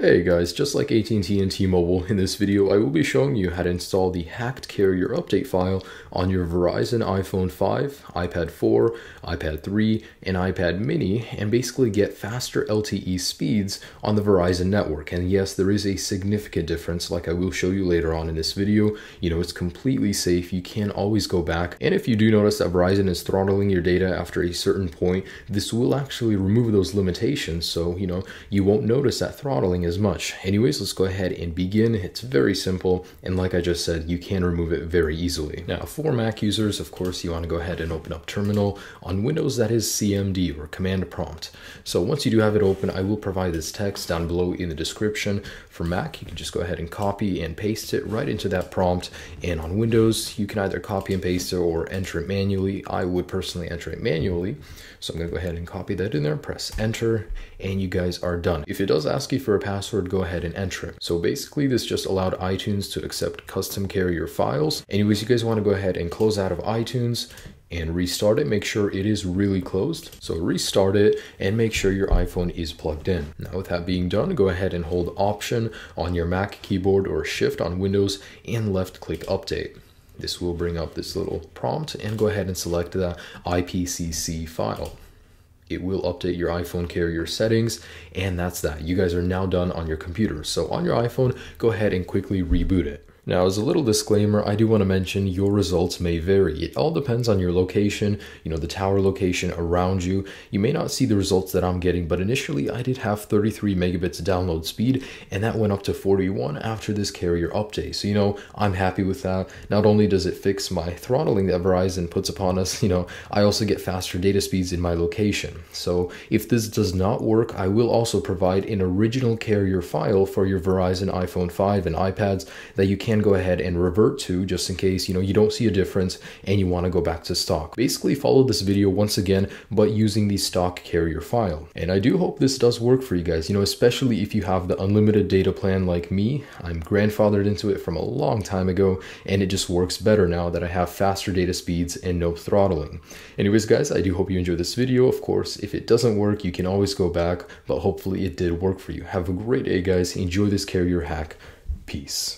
Hey guys, just like AT&T and T-Mobile, in this video I will be showing you how to install the hacked carrier update file on your Verizon iPhone 5, iPad 4, iPad 3, and iPad mini and basically get faster LTE speeds on the Verizon network. And yes, there is a significant difference like I will show you later on in this video. You know, it's completely safe, you can always go back. And if you do notice that Verizon is throttling your data after a certain point, this will actually remove those limitations so, you know, you won't notice that throttling as much. Anyways, let's go ahead and begin. It's very simple, and like I just said, you can remove it very easily. Now, for Mac users, of course, you want to go ahead and open up Terminal. On Windows, that is CMD or Command Prompt. So once you do have it open, I will provide this text down below in the description. For Mac, you can just go ahead and copy and paste it right into that prompt. And on Windows, you can either copy and paste it or enter it manually. I would personally enter it manually. So I'm going to go ahead and copy that in there, press enter, and you guys are done. If it does ask you for a password, go ahead and enter it. So basically this just allowed iTunes to accept custom carrier files. Anyways, you guys want to go ahead and close out of iTunes and restart it. Make sure it is really closed. So restart it and make sure your iPhone is plugged in. Now with that being done, go ahead and hold Option on your Mac keyboard or Shift on Windows and left click Update. This will bring up this little prompt and go ahead and select the IPCC file. It will update your iPhone carrier settings and that's that. You guys are now done on your computer. So on your iPhone, go ahead and quickly reboot it. Now, as a little disclaimer, I do want to mention your results may vary. It all depends on your location, you know, the tower location around you. You may not see the results that I'm getting, but initially I did have 33 megabits download speed, and that went up to 41 after this carrier update. So, you know, I'm happy with that. Not only does it fix my throttling that Verizon puts upon us, you know, I also get faster data speeds in my location. So, if this does not work, I will also provide an original carrier file for your Verizon iPhone 5 and iPads that you can go ahead and revert to just in case you know you don't see a difference and you want to go back to stock. Basically follow this video once again but using the stock carrier file. And I do hope this does work for you guys, you know, especially if you have the unlimited data plan like me. I'm grandfathered into it from a long time ago and it just works better now that I have faster data speeds and no throttling. Anyways guys, I do hope you enjoyed this video. Of course, if it doesn't work, you can always go back, but hopefully it did work for you. Have a great day guys. Enjoy this carrier hack. Peace.